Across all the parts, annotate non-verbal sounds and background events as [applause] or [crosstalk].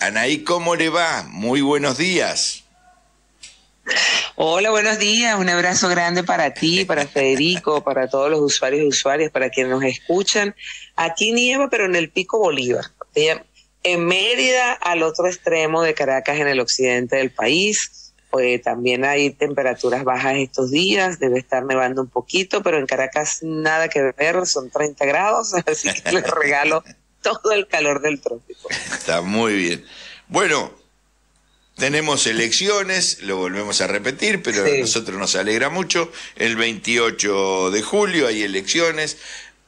Anaí, ¿cómo le va? Muy buenos días. Hola, buenos días. Un abrazo grande para ti, para Federico, [laughs] para todos los usuarios y usuarias, para quienes nos escuchan. Aquí nieva, pero en el Pico Bolívar. En Mérida, al otro extremo de Caracas, en el occidente del país pues también hay temperaturas bajas estos días, debe estar nevando un poquito, pero en Caracas nada que ver, son 30 grados, [laughs] así que les regalo todo el calor del trópico. Está muy bien. Bueno, tenemos elecciones, lo volvemos a repetir, pero a nosotros nos alegra mucho. El 28 de julio hay elecciones,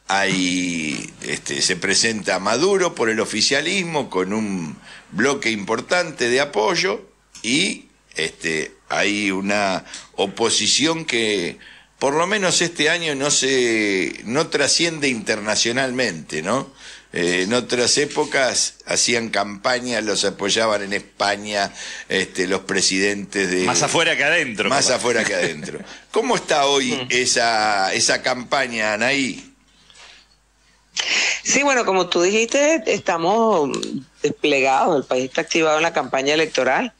hay, este, se presenta Maduro por el oficialismo con un bloque importante de apoyo y este, hay una oposición que por lo menos este año no se no trasciende internacionalmente, ¿no? Eh, en otras épocas hacían campaña, los apoyaban en España, este, los presidentes de... Más afuera que adentro. Más afuera que adentro. ¿Cómo está hoy mm. esa, esa campaña, Anaí? Sí, bueno, como tú dijiste, estamos desplegados, el país está activado en la campaña electoral.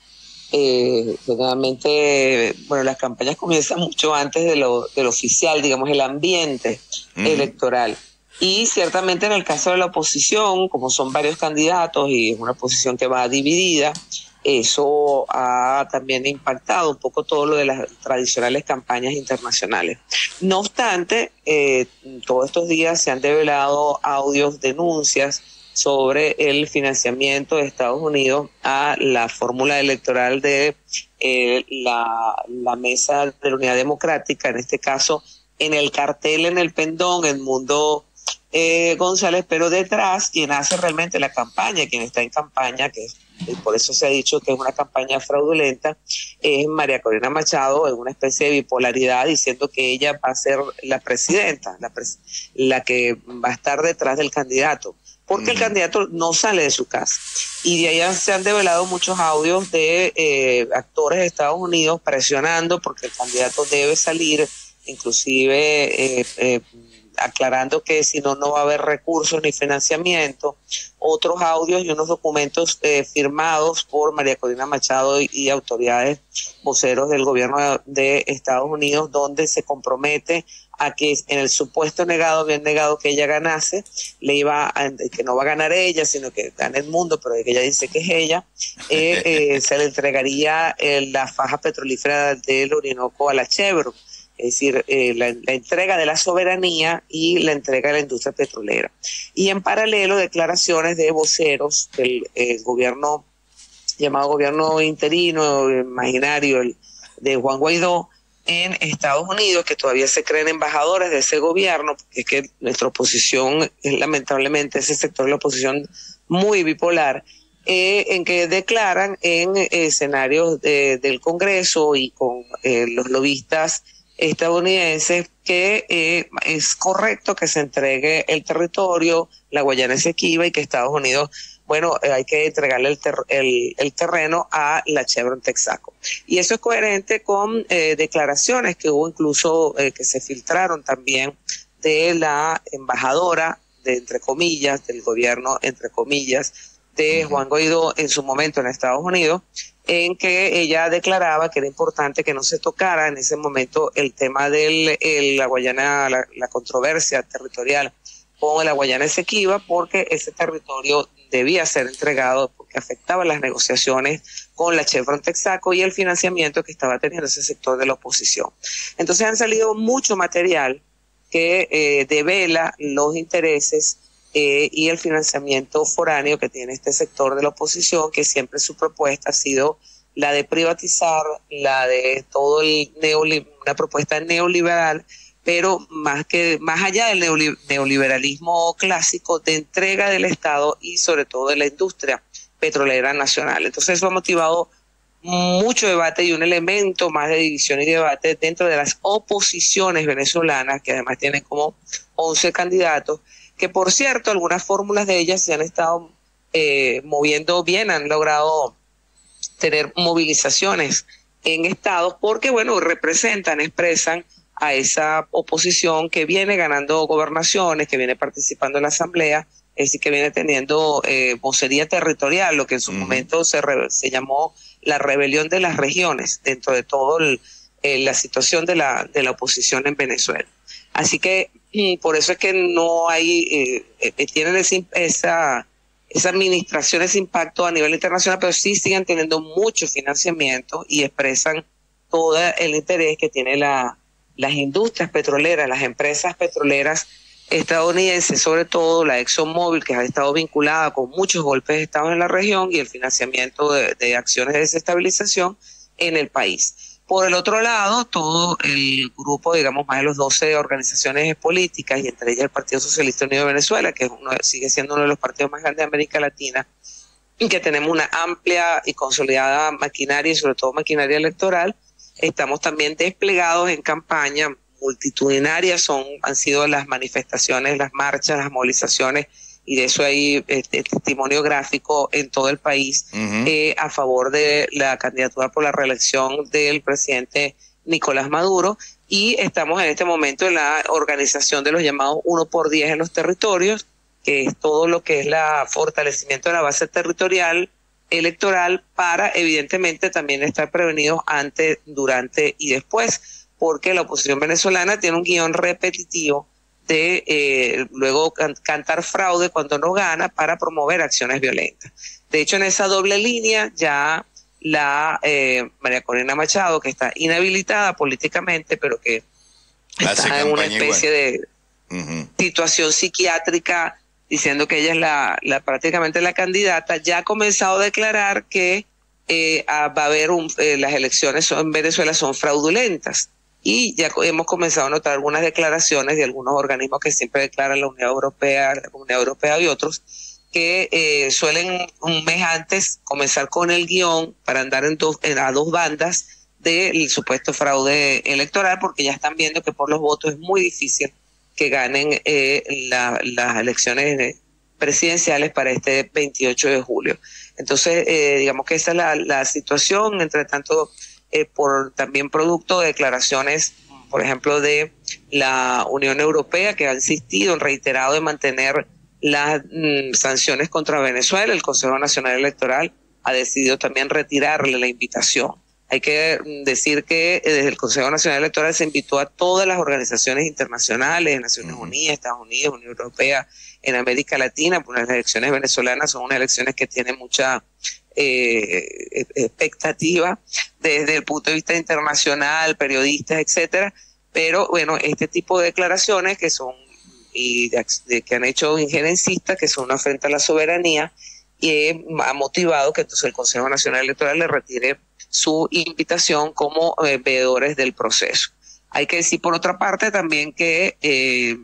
Eh, generalmente, bueno, las campañas comienzan mucho antes de lo, del oficial, digamos, el ambiente electoral. Y ciertamente en el caso de la oposición, como son varios candidatos y es una oposición que va dividida, eso ha también impactado un poco todo lo de las tradicionales campañas internacionales. No obstante, eh, todos estos días se han develado audios, denuncias sobre el financiamiento de Estados Unidos a la fórmula electoral de eh, la, Mesa de la Unidad Democrática, en este caso en el cartel, en el pendón, el mundo eh, González, pero detrás quien hace realmente la campaña, quien está en campaña, que por eso se ha dicho que es una campaña fraudulenta, es María Corina Machado en una especie de bipolaridad diciendo que ella va a ser la presidenta, la, la que va a estar detrás del candidato porque el candidato no sale de su casa. Y de ahí se han develado muchos audios de eh, actores de Estados Unidos presionando porque el candidato debe salir, inclusive eh, eh, aclarando que si no, no va a haber recursos ni financiamiento. Otros audios y unos documentos firmados por María Corina Machado y autoridades voceros del gobierno de Estados Unidos donde se compromete a que en el supuesto negado, bien negado que ella ganase, le iba a, que no va a ganar ella, sino que gana el mundo, pero que ella dice que es ella, [laughs] eh, eh, se le entregaría eh, la faja petrolífera del Orinoco a la Chevron, es decir, la, entrega de la soberanía y la entrega de la industria petrolera. Y en paralelo, declaraciones de voceros del gobierno, llamado gobierno interino, imaginario, de Juan Guaidó, en Estados Unidos, que todavía se creen embajadores de ese gobierno, porque es que nuestra oposición es lamentablemente ese sector de la oposición muy bipolar, eh, en que declaran en escenarios del Congreso y con eh, los lobistas estadounidenses que eh, es correcto que se entregue el territorio, la Guayana Esequiba y que Estados Unidos bueno, eh, hay que entregarle el, el, terreno a la Chevron Texaco. Y eso es coherente con eh, declaraciones que hubo incluso eh, que se filtraron también de la embajadora de entre comillas, del gobierno entre comillas, de Juan Guaidó en su momento en Estados Unidos, en que ella declaraba que era importante que no se tocara en ese momento el tema de la Guayana, la, la, controversia territorial con la Guayana Esequiba, porque ese territorio debía ser entregado porque afectaba las negociaciones con la Chevron Texaco y el financiamiento que estaba teniendo ese sector de la oposición. Entonces han salido mucho material que eh, devela los intereses eh, y el financiamiento foráneo que tiene este sector de la oposición, que siempre su propuesta ha sido la de privatizar, la de todo el una propuesta neoliberal pero más que más allá del neoliberalismo clásico de entrega del Estado y sobre todo de la industria petrolera nacional. Entonces eso ha motivado mucho debate y un elemento más de división y debate dentro de las oposiciones venezolanas, que además tienen como 11 candidatos, que por cierto, algunas fórmulas de ellas se han estado eh, moviendo bien, han logrado tener movilizaciones en estados porque, bueno, representan, expresan a esa oposición que viene ganando gobernaciones, que viene participando en la Asamblea es decir, que viene teniendo eh, vocería territorial, lo que en su momento se, se llamó la rebelión de las regiones dentro de todo la situación de la, de la oposición en Venezuela. Así que por eso es que no hay, eh, eh, tienen esa, esa administración, ese impacto a nivel internacional, pero sí siguen teniendo mucho financiamiento y expresan todo el interés que tienen la, las industrias petroleras, las empresas petroleras estadounidenses, sobre todo la ExxonMobil, que ha estado vinculada con muchos golpes de Estado en la región y el financiamiento de, acciones de desestabilización en el país. Por el otro lado, todo el grupo, digamos, más de los 12 organizaciones políticas, y entre ellas el Partido Socialista Unido de Venezuela, que sigue siendo uno de los partidos más grandes de América Latina, y que tenemos una amplia y consolidada maquinaria, y sobre todo maquinaria electoral, estamos también desplegados en campaña multitudinarias son, han sido las manifestaciones, las marchas, las movilizaciones, y de eso hay este, testimonio gráfico en todo el país eh, a favor de la candidatura por la reelección del presidente Nicolás Maduro. Y estamos en este momento en la organización de los llamados uno por 10 en los territorios, que es todo lo que es la fortalecimiento de la base territorial electoral para evidentemente también estar prevenidos antes, durante y después porque la oposición venezolana tiene un guion repetitivo de eh, luego cantar fraude cuando no gana para promover acciones violentas. De hecho, en esa doble línea ya la eh, María Corina Machado, que está inhabilitada políticamente, pero que está en una especie de situación psiquiátrica, diciendo que ella es la, la, prácticamente la candidata, ya ha comenzado a declarar que eh, va a haber un, las elecciones en Venezuela son fraudulentas y ya hemos comenzado a notar algunas declaraciones de algunos organismos que siempre declaran la Unión Europea, la Comunidad Europea y otros, que eh, suelen un mes antes comenzar con el guion para andar en, dos, en a dos bandas del supuesto fraude electoral, porque ya están viendo que por los votos es muy difícil que ganen eh, las elecciones presidenciales para este 28 de julio. Entonces, eh, digamos que esa es la situación. Entre tanto, eh, por también producto de declaraciones, por ejemplo, de la Unión Europea, que ha insistido en reiterado en mantener las mm, sanciones contra Venezuela. El Consejo Nacional Electoral ha decidido también retirarle la invitación. Hay que mm, decir que eh, desde el Consejo Nacional Electoral se invitó a todas las organizaciones internacionales, Naciones Unidas, Estados Unidos, Unión Europea, en América Latina, pues las elecciones venezolanas son unas elecciones que tienen mucha eh, expectativa desde el punto de vista internacional, periodistas, etcétera. Pero bueno, este tipo de declaraciones que son y que han hecho injerencistas, que son una frente a la soberanía, y ha motivado que entonces el Consejo Nacional Electoral le retire su invitación como eh, veedores del proceso. Hay que decir por otra parte también que eh,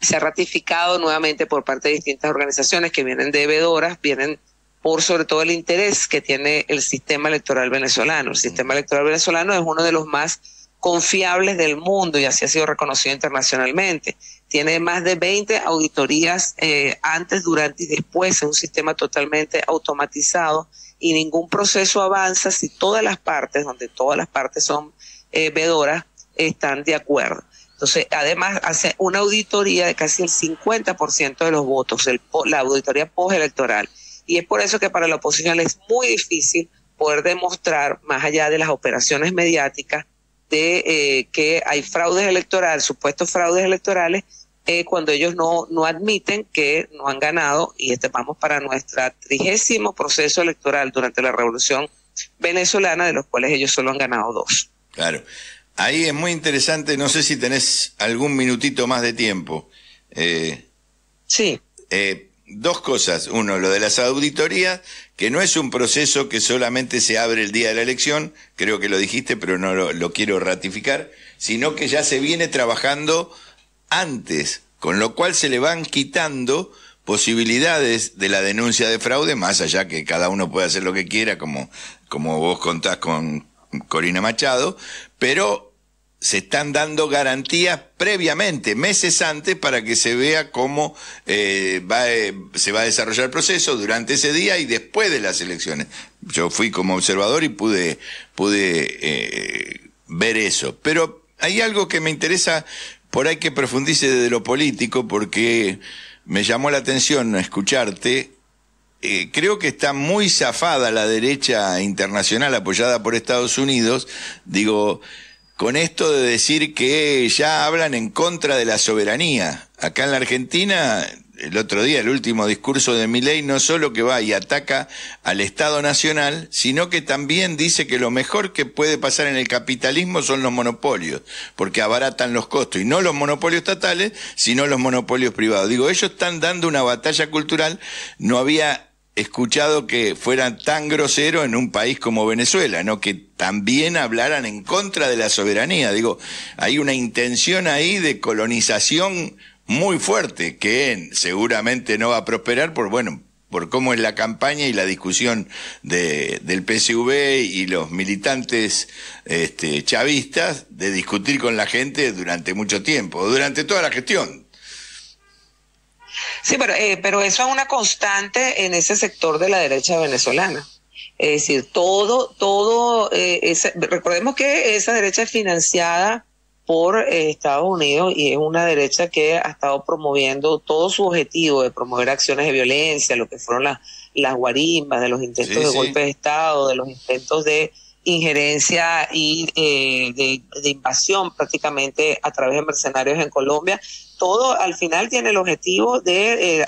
se ha ratificado nuevamente por parte de distintas organizaciones que vienen de veedoras, vienen por sobre todo el interés que tiene el sistema electoral venezolano. El sistema electoral venezolano es uno de los más confiables del mundo y así ha sido reconocido internacionalmente. Tiene más de 20 auditorías eh, antes, durante y después. Es un sistema totalmente automatizado y ningún proceso avanza si todas las partes, donde todas las partes son eh, vedoras, están de acuerdo. Entonces, además, hace una auditoría de casi el 50% de los votos, el, la auditoría postelectoral y es por eso que para la oposición es muy difícil poder demostrar, más allá de las operaciones mediáticas, de eh, que hay fraudes electorales, supuestos fraudes electorales, eh, cuando ellos no, no admiten que no han ganado, y este vamos para nuestro trigésimo proceso electoral durante la revolución venezolana, de los cuales ellos solo han ganado dos. Claro. Ahí es muy interesante, no sé si tenés algún minutito más de tiempo. Eh, sí. Eh, dos cosas. Uno, lo de las auditorías, que no es un proceso que solamente se abre el día de la elección, creo que lo dijiste, pero no lo, quiero ratificar, sino que ya se viene trabajando antes, con lo cual se le van quitando posibilidades de la denuncia de fraude, más allá que cada uno puede hacer lo que quiera, como, como vos contás con Corina Machado, pero se están dando garantías previamente, meses antes, para que se vea cómo eh, va, eh, se va a desarrollar el proceso durante ese día y después de las elecciones. Yo fui como observador y pude, pude eh, ver eso. Pero hay algo que me interesa, por ahí que profundice desde lo político, porque me llamó la atención escucharte. Eh, creo que está muy zafada la derecha internacional apoyada por Estados Unidos. Digo, con esto de decir que ya hablan en contra de la soberanía. Acá en la Argentina el otro día, el último discurso de Milei, no solo que va y ataca al Estado Nacional, sino que también dice que lo mejor que puede pasar en el capitalismo son los monopolios, porque abaratan los costos, y no los monopolios estatales, sino los monopolios privados. Digo, ellos están dando una batalla cultural, no había escuchado que fueran tan groseros en un país como Venezuela, ¿no? Que también hablaran en contra de la soberanía. Digo, hay una intención ahí de colonización muy fuerte que seguramente no va a prosperar por, bueno, por cómo es la campaña y la discusión de, del PSV y los militantes este, chavistas de discutir con la gente durante mucho tiempo, durante toda la gestión. Sí, pero, eh, pero eso es una constante en ese sector de la derecha venezolana. Es decir, todo, todo, eh, recordemos que esa derecha es financiada por eh, Estados Unidos y es una derecha que ha estado promoviendo todo su objetivo de promover acciones de violencia, lo que fueron las, las guarimbas, de los intentos de golpe de Estado, de los intentos de injerencia y eh, de, invasión prácticamente a través de mercenarios en Colombia, todo al final tiene el objetivo de eh,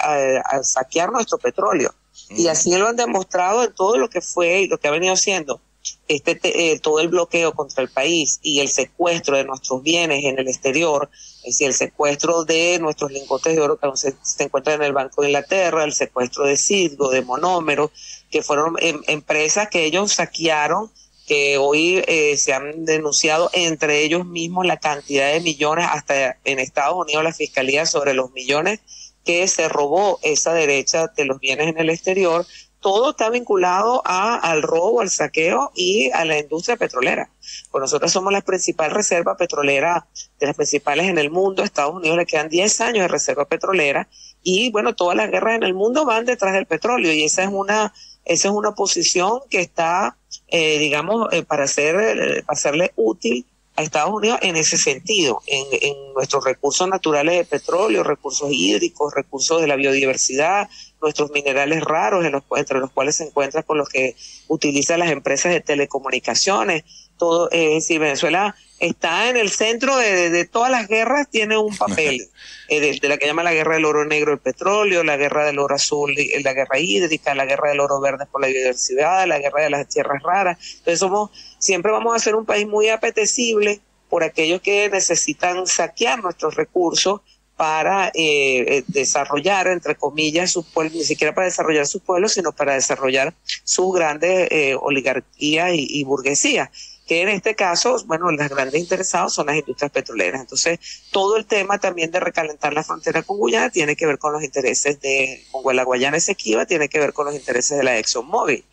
saquear nuestro petróleo. Y así lo han demostrado en todo lo que fue y lo que ha venido siendo este, eh, todo el bloqueo contra el país y el secuestro de nuestros bienes en el exterior, es decir, el secuestro de nuestros lingotes de oro que se, se encuentran en el Banco de Inglaterra, el secuestro de Cidgo, de Monómero, que fueron em, empresas que ellos saquearon que hoy eh, se han denunciado entre ellos mismos la cantidad de millones, hasta en Estados Unidos la Fiscalía sobre los millones que se robó esa derecha de los bienes en el exterior, todo está vinculado a, al robo, al saqueo y a la industria petrolera. Pues nosotros somos la principal reserva petrolera de las principales en el mundo. Estados Unidos le quedan 10 años de reserva petrolera y bueno, todas las guerras en el mundo van detrás del petróleo y esa es una, esa es una posición que está, eh, digamos, eh, para, eh, para hacerle útil a Estados Unidos en ese sentido, en, en nuestros recursos naturales de petróleo, recursos hídricos, recursos de la biodiversidad, nuestros minerales raros, en los, entre los cuales se encuentra con los que utilizan las empresas de telecomunicaciones. Todo, es decir, Venezuela está en el centro de, todas las guerras, tiene un [laughs] papel, eh, de, la que llama la guerra del oro negro, el petróleo, la guerra del oro azul, la guerra hídrica, la guerra del oro verde por la biodiversidad, la guerra de las tierras raras. Entonces somos, siempre vamos a ser un país muy apetecible por aquellos que necesitan saquear nuestros recursos para eh, eh, desarrollar, entre comillas, sus pueblos, ni siquiera para desarrollar sus pueblos, sino para desarrollar sus grandes eh, oligarquías y, y burguesía que en este caso, bueno, las grandes interesados son las industrias petroleras. Entonces, todo el tema también de recalentar la frontera con Guyana tiene que ver con los intereses de, con la Guayana Esequiba, tiene que ver con los intereses de la ExxonMobil.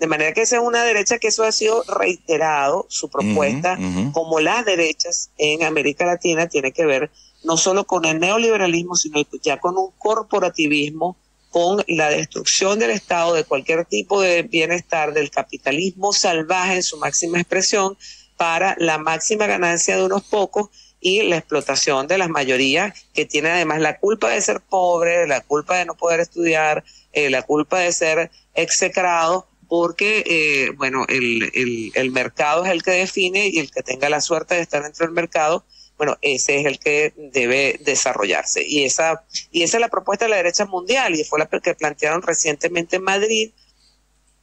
De manera que esa es una derecha que eso ha sido reiterado, su propuesta, como las derechas en América Latina, tiene que ver no solo con el neoliberalismo, sino ya con un corporativismo, con la destrucción del Estado, de cualquier tipo de bienestar, del capitalismo salvaje en su máxima expresión, para la máxima ganancia de unos pocos y la explotación de las mayorías, que tienen además la culpa de ser pobre, la culpa de no poder estudiar, eh, la culpa de ser execrado, porque, eh, bueno, el, el, el mercado es el que define y el que tenga la suerte de estar dentro del mercado bueno, ese es el que debe desarrollarse. Y esa, y esa es la propuesta de la derecha mundial y fue la que plantearon recientemente en Madrid,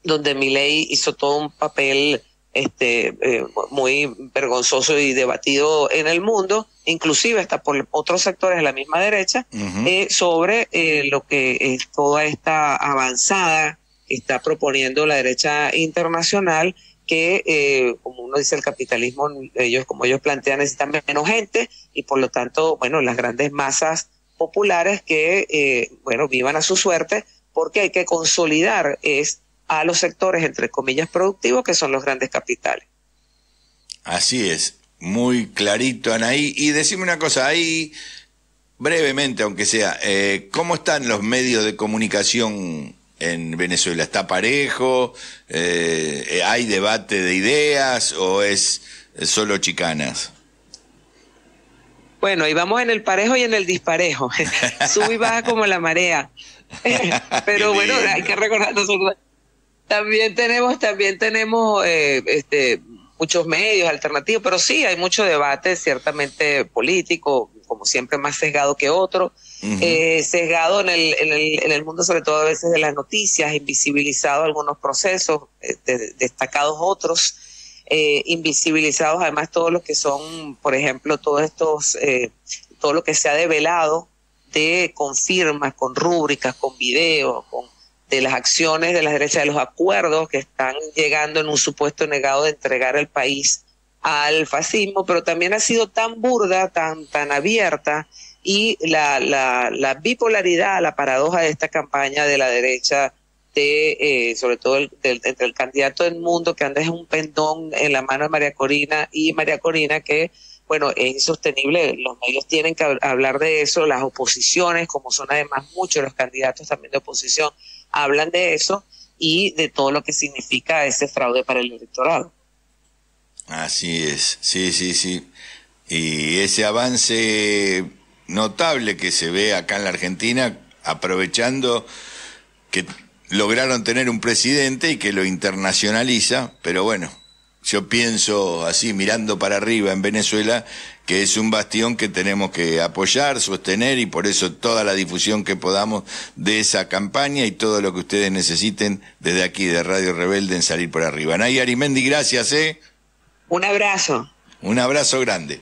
donde Milei hizo todo un papel este eh, muy vergonzoso y debatido en el mundo, inclusive hasta por otros sectores de la misma derecha, eh, sobre eh, lo que es toda esta avanzada que está proponiendo la derecha internacional que, eh, como uno dice, el capitalismo, ellos, como ellos plantean, necesitan menos gente y por lo tanto, bueno, las grandes masas populares que, eh, bueno, vivan a su suerte porque hay que consolidar es a los sectores, entre comillas, productivos, que son los grandes capitales. Así es, muy clarito, Anaí. Y decime una cosa, ahí, brevemente, aunque sea, eh, ¿cómo están los medios de comunicación en Venezuela? ¿Está parejo? Eh, ¿Hay debate de ideas o es solo chicanas? Bueno, y vamos en el parejo y en el disparejo. [laughs] Sube y baja como la marea. [laughs] Pero bueno, hay que recordar nosotros. También tenemos, también tenemos eh, este, muchos medios alternativos, pero sí hay mucho debate, ciertamente político, como siempre más sesgado que otro, eh, sesgado en el, en, el, en el mundo sobre todo a veces de las noticias, invisibilizado algunos procesos, este, destacados otros, eh, invisibilizados además todos los que son, por ejemplo, todos estos, eh, todo lo que se ha develado de con firmas, con rúbricas, con videos, con de las acciones de las derechas, de los acuerdos que están llegando en un supuesto negado de entregar el país al fascismo, pero también ha sido tan burda, tan, tan abierta, y la, la, la bipolaridad, la paradoja de esta campaña de la derecha, de eh, sobre todo el, entre el candidato del mundo que anda es un pendón en la mano de María Corina y María Corina que bueno, es insostenible, los medios tienen que hablar de eso, las oposiciones, como son además muchos los candidatos también de oposición, hablan de eso y de todo lo que significa ese fraude para el electorado. Así es, sí, sí, sí. Y ese avance notable que se ve acá en la Argentina, aprovechando que lograron tener un presidente y que lo internacionaliza, pero bueno, yo pienso así, mirando para arriba en Venezuela, que es un bastión que tenemos que apoyar, sostener y por eso toda la difusión que podamos de esa campaña y todo lo que ustedes necesiten desde aquí de Radio Rebelde en salir por arriba. Gracias, ¿eh? Un abrazo. Un abrazo grande.